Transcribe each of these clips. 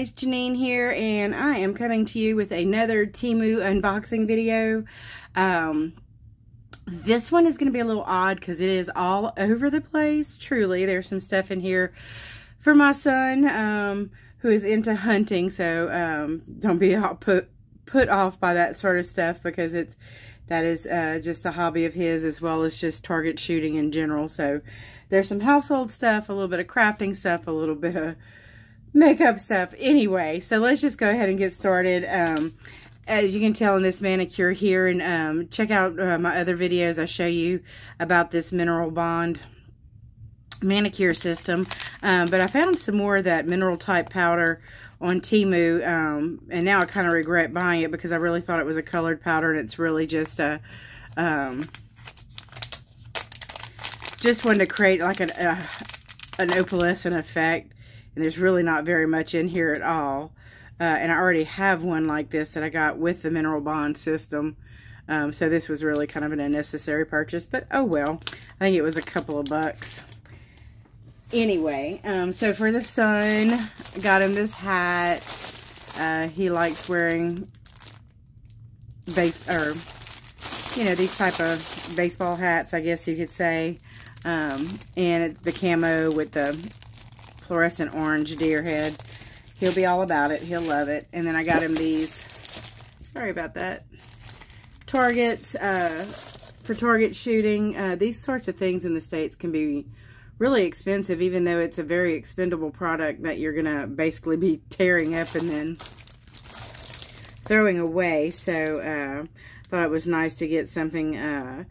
guys, Jeannine here, and I am coming to you with another Temu unboxing video. Um, this one is going to be a little odd because it is all over the place, truly. There's some stuff in here for my son, um, who is into hunting, so um, don't be all put, put off by that sort of stuff because it's that is uh, just a hobby of his as well as just target shooting in general. So there's some household stuff, a little bit of crafting stuff, a little bit of makeup stuff. Anyway so let's just go ahead and get started. Um, as you can tell in this manicure here and um, check out uh, my other videos I show you about this mineral bond manicure system. Um, but I found some more of that mineral type powder on Temu, um, and now I kind of regret buying it because I really thought it was a colored powder and it's really just a um, just wanted to create like an, uh, an opalescent effect and there's really not very much in here at all. Uh, and I already have one like this that I got with the mineral bond system. Um, so this was really kind of an unnecessary purchase, but oh well. I think it was a couple of bucks. Anyway, um, so for the son, got him this hat. Uh, he likes wearing base or you know these type of baseball hats, I guess you could say. Um, and the camo with the fluorescent orange deer head. He'll be all about it. He'll love it. And then I got him these, sorry about that, targets uh, for target shooting. Uh, these sorts of things in the States can be really expensive, even though it's a very expendable product that you're going to basically be tearing up and then throwing away. So uh, thought it was nice to get something uh,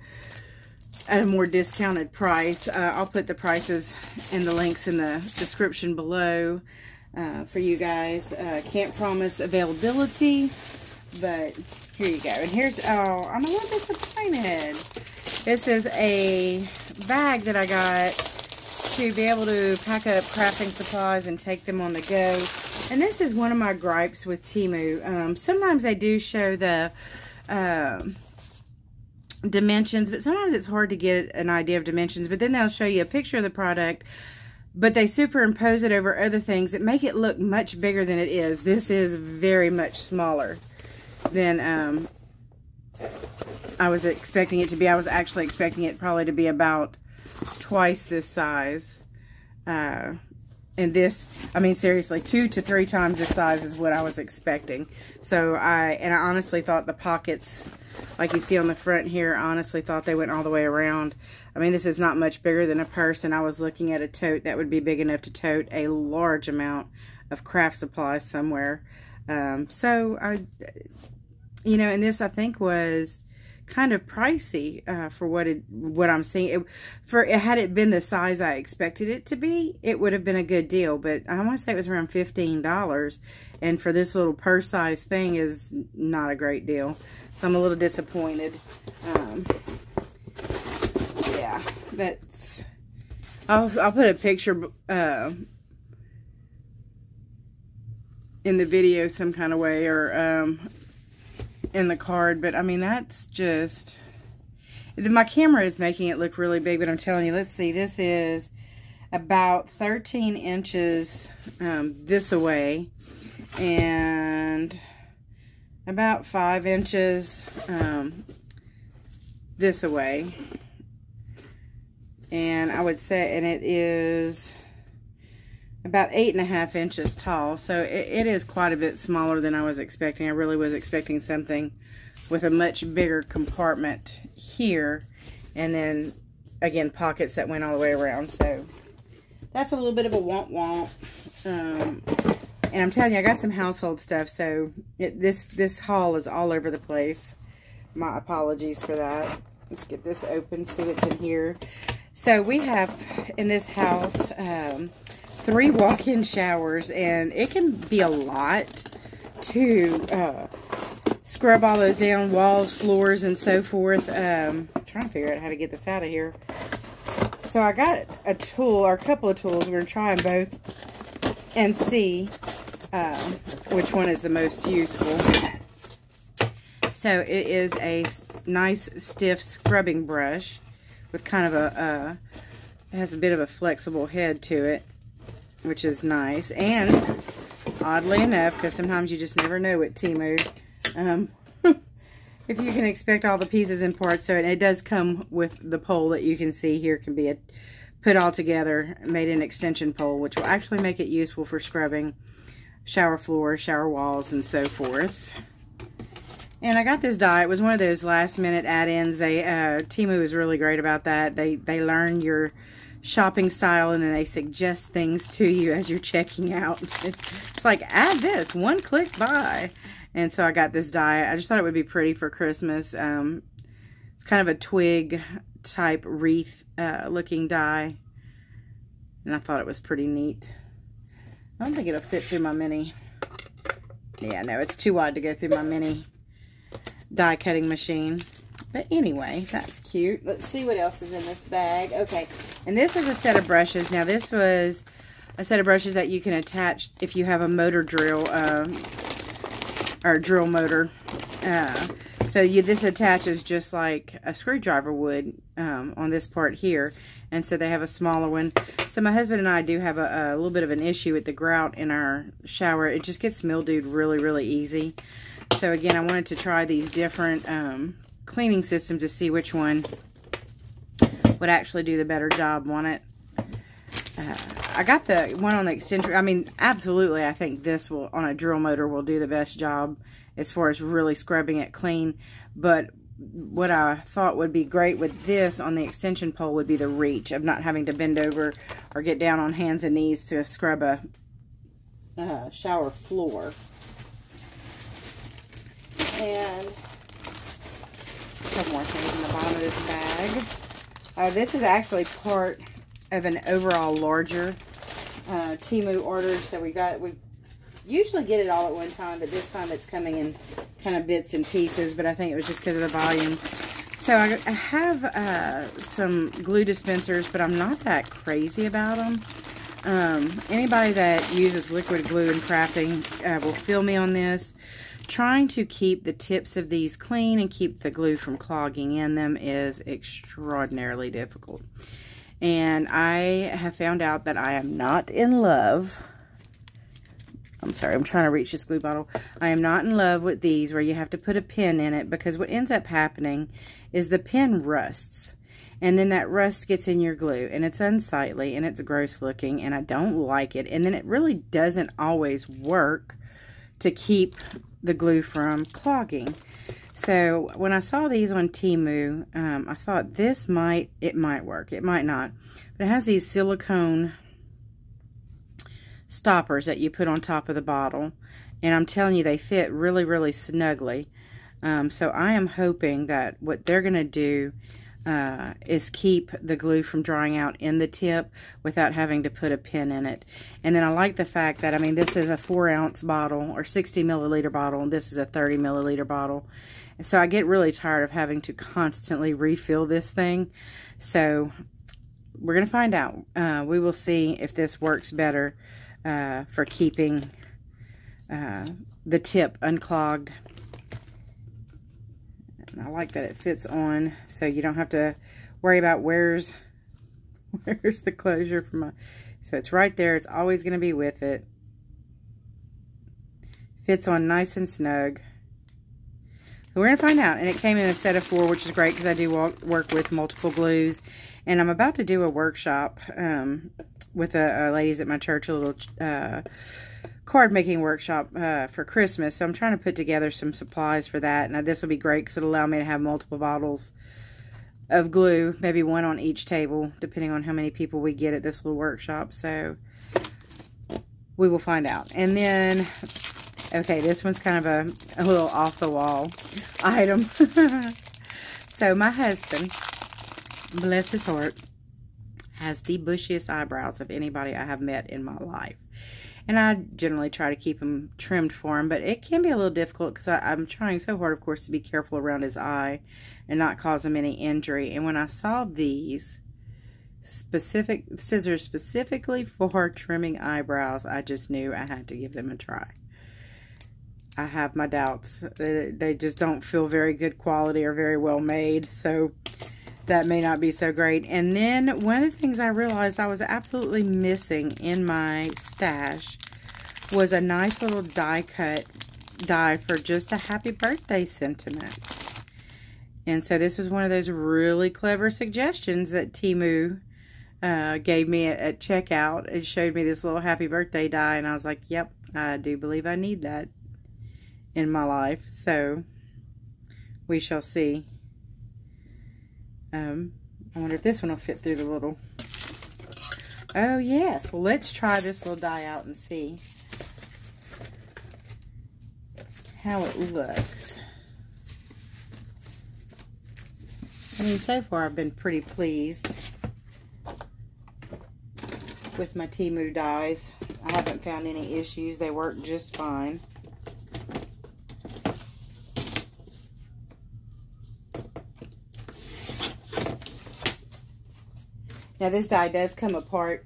at a more discounted price. Uh, I'll put the prices and the links in the description below uh, for you guys. Uh, can't promise availability, but here you go. And here's, oh, I'm a little disappointed. This is a bag that I got to be able to pack up crafting supplies and take them on the go. And this is one of my gripes with Temu. Um, sometimes they do show the... Um, dimensions, but sometimes it's hard to get an idea of dimensions. But then they'll show you a picture of the product, but they superimpose it over other things that make it look much bigger than it is. This is very much smaller than um, I was expecting it to be. I was actually expecting it probably to be about twice this size. Uh, and this, I mean, seriously, two to three times the size is what I was expecting. So I, and I honestly thought the pockets, like you see on the front here, honestly thought they went all the way around. I mean, this is not much bigger than a purse, and I was looking at a tote that would be big enough to tote a large amount of craft supplies somewhere. Um, so I, you know, and this I think was kind of pricey uh, for what it what I'm seeing. It, for it, had it been the size I expected it to be, it would have been a good deal. But I want to say it was around fifteen dollars, and for this little purse size thing is not a great deal. So I'm a little disappointed. Um, yeah, that's. I'll I'll put a picture. Uh, in the video some kind of way or um, in the card, but I mean, that's just, my camera is making it look really big, but I'm telling you, let's see, this is about 13 inches um, this away and about five inches um, this away. And I would say, and it is about eight and a half inches tall. So it, it is quite a bit smaller than I was expecting. I really was expecting something with a much bigger compartment here. And then, again, pockets that went all the way around. So that's a little bit of a womp womp. Um, and I'm telling you, I got some household stuff. So it, this, this haul is all over the place. My apologies for that. Let's get this open, see what's in here. So we have in this house... Um, three walk-in showers, and it can be a lot to uh, scrub all those down, walls, floors, and so forth. Um, trying to figure out how to get this out of here. So I got a tool, or a couple of tools. We're going to try them both and see um, which one is the most useful. So it is a nice stiff scrubbing brush with kind of a, uh, it has a bit of a flexible head to it which is nice. And Oddly enough, because sometimes you just never know at Temu. Um, if you can expect all the pieces and parts. So it, it, does come with the pole that you can see here can be a, put all together, made an extension pole, which will actually make it useful for scrubbing shower floors, shower walls, and so forth. And I got this die. It was one of those last minute add-ins. They uh, Temu is really great about that. They they learn your shopping style and then they suggest things to you as you're checking out. It's like add this, one click buy. And so I got this die. I just thought it would be pretty for Christmas. Um, it's kind of a twig type wreath uh, looking die. And I thought it was pretty neat. I don't think it'll fit through my mini. Yeah, no, it's too wide to go through my mini die cutting machine. But anyway, that's cute. Let's see what else is in this bag. Okay, and this is a set of brushes. Now, this was a set of brushes that you can attach if you have a motor drill uh, or drill motor. Uh, so you, this attaches just like a screwdriver would um, on this part here. And so they have a smaller one. So my husband and I do have a, a little bit of an issue with the grout in our shower. It just gets mildewed really, really easy. So again, I wanted to try these different um, cleaning systems to see which one would actually do the better job on it. Uh, I got the one on the eccentric. I mean, absolutely, I think this will, on a drill motor, will do the best job as far as really scrubbing it clean. But what I thought would be great with this on the extension pole would be the reach of not having to bend over or get down on hands and knees to scrub a uh, shower floor. And couple more things in the bottom of this bag. Uh, this is actually part of an overall larger uh, Temu order. So we got, we usually get it all at one time, but this time it's coming in kind of bits and pieces, but I think it was just because of the volume. So I, I have uh, some glue dispensers, but I'm not that crazy about them. Um, anybody that uses liquid glue in crafting uh, will feel me on this trying to keep the tips of these clean and keep the glue from clogging in them is extraordinarily difficult. And I have found out that I am not in love. I'm sorry, I'm trying to reach this glue bottle. I am not in love with these where you have to put a pin in it because what ends up happening is the pin rusts. And then that rust gets in your glue and it's unsightly and it's gross looking and I don't like it. And then it really doesn't always work to keep the glue from clogging. So when I saw these on Temu, um, I thought this might, it might work. It might not. But it has these silicone stoppers that you put on top of the bottle. And I'm telling you, they fit really, really snugly. Um, so I am hoping that what they're going to do uh, is keep the glue from drying out in the tip without having to put a pin in it. And then I like the fact that, I mean, this is a 4 ounce bottle or 60 milliliter bottle, and this is a 30 milliliter bottle. And so I get really tired of having to constantly refill this thing. So we're going to find out. Uh, we will see if this works better uh, for keeping uh, the tip unclogged and I like that it fits on so you don't have to worry about where's where's the closure for my so it's right there. It's always going to be with it. Fits on nice and snug. So we're going to find out and it came in a set of four which is great because I do walk, work with multiple glues and I'm about to do a workshop um, with a ladies at my church a little uh, card making workshop uh, for Christmas. So I'm trying to put together some supplies for that. Now this will be great because it'll allow me to have multiple bottles of glue, maybe one on each table, depending on how many people we get at this little workshop. So we will find out. And then, okay, this one's kind of a, a little off the wall item. so my husband, bless his heart, has the bushiest eyebrows of anybody I have met in my life. And I generally try to keep them trimmed for him, but it can be a little difficult because I'm trying so hard, of course, to be careful around his eye and not cause him any injury. And when I saw these specific scissors specifically for trimming eyebrows, I just knew I had to give them a try. I have my doubts. They just don't feel very good quality or very well made, so that may not be so great. And then one of the things I realized I was absolutely missing in my stash was a nice little die cut die for just a happy birthday sentiment. And so this was one of those really clever suggestions that Temu uh, gave me at, at checkout. It showed me this little happy birthday die, and I was like, yep, I do believe I need that in my life. So we shall see. Um, I wonder if this one will fit through the little... Oh, yes. Well, let's try this little die out and see how it looks. I mean, so far I've been pretty pleased with my Temu dies. I haven't found any issues. They work just fine. Now this die does come apart.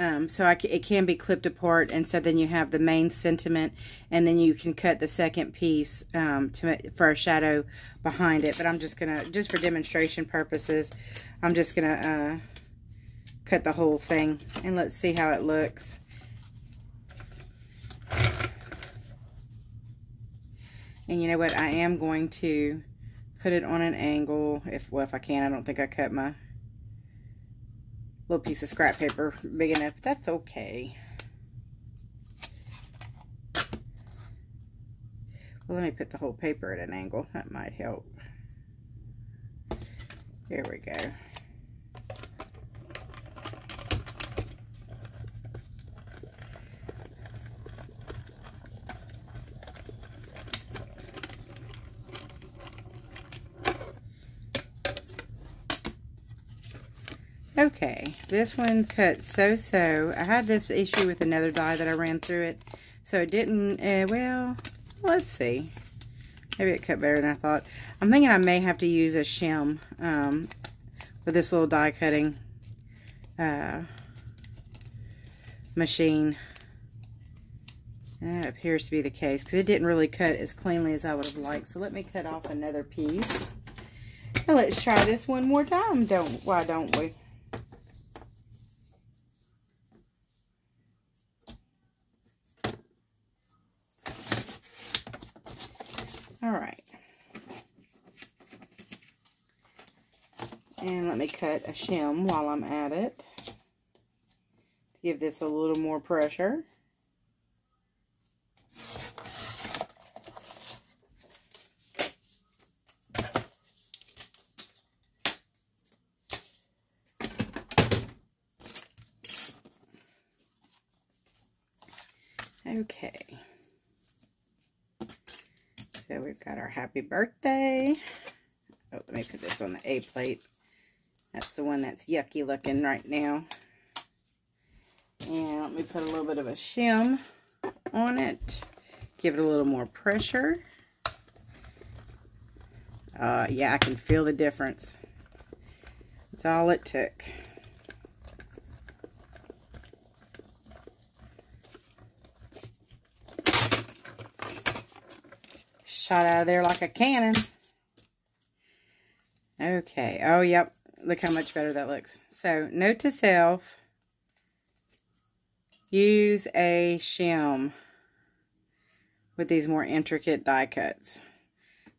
Um, so I, it can be clipped apart and so then you have the main sentiment and then you can cut the second piece um, to, for a shadow behind it. But I'm just going to, just for demonstration purposes, I'm just going to uh, cut the whole thing and let's see how it looks. And you know what, I am going to put it on an angle. If Well, if I can, I don't think I cut my little piece of scrap paper big enough. That's okay. Well, let me put the whole paper at an angle. That might help. There we go. Okay, this one cut so-so. I had this issue with another die that I ran through it. So it didn't, uh, well, let's see. Maybe it cut better than I thought. I'm thinking I may have to use a shim um, with this little die cutting uh, machine. That appears to be the case because it didn't really cut as cleanly as I would have liked. So let me cut off another piece. Now let's try this one more time. Don't Why don't we? All right. And let me cut a shim while I'm at it to give this a little more pressure. Okay. So we've got our happy birthday. Oh, let me put this on the A plate. That's the one that's yucky looking right now. And let me put a little bit of a shim on it. Give it a little more pressure. Uh, yeah, I can feel the difference. That's all it took. shot out of there like a cannon. Okay. Oh, yep. Look how much better that looks. So, note to self. Use a shim with these more intricate die cuts.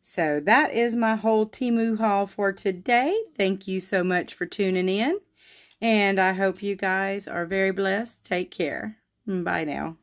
So, that is my whole Temu haul for today. Thank you so much for tuning in. And I hope you guys are very blessed. Take care. Bye now.